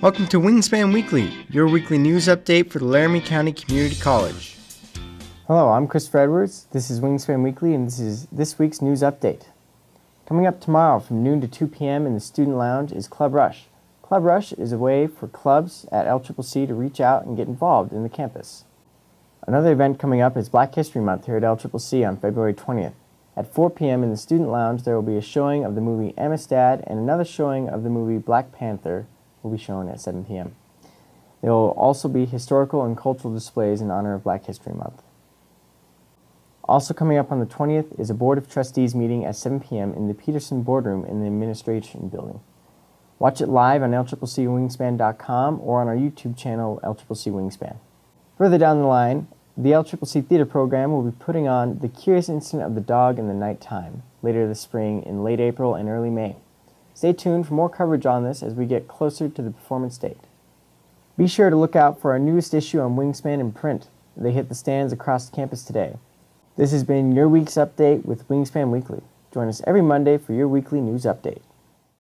Welcome to Wingspan Weekly, your weekly news update for the Laramie County Community College. Hello, I'm Christopher Edwards. This is Wingspan Weekly, and this is this week's news update. Coming up tomorrow from noon to 2 p.m. in the Student Lounge is Club Rush. Club Rush is a way for clubs at LCCC to reach out and get involved in the campus. Another event coming up is Black History Month here at LCCC on February 20th. At 4 p.m. in the Student Lounge, there will be a showing of the movie Amistad, and another showing of the movie Black Panther will be shown at 7 p.m. There will also be historical and cultural displays in honor of Black History Month. Also coming up on the 20th is a Board of Trustees meeting at 7 p.m. in the Peterson Boardroom in the Administration Building. Watch it live on LCCCWingspan.com or on our YouTube channel, LCCC Wingspan. Further down the line, the LCCC Theater program will be putting on The Curious Incident of the Dog in the Night Time later this spring in late April and early May. Stay tuned for more coverage on this as we get closer to the performance date. Be sure to look out for our newest issue on Wingspan in print. They hit the stands across campus today. This has been your week's update with Wingspan Weekly. Join us every Monday for your weekly news update.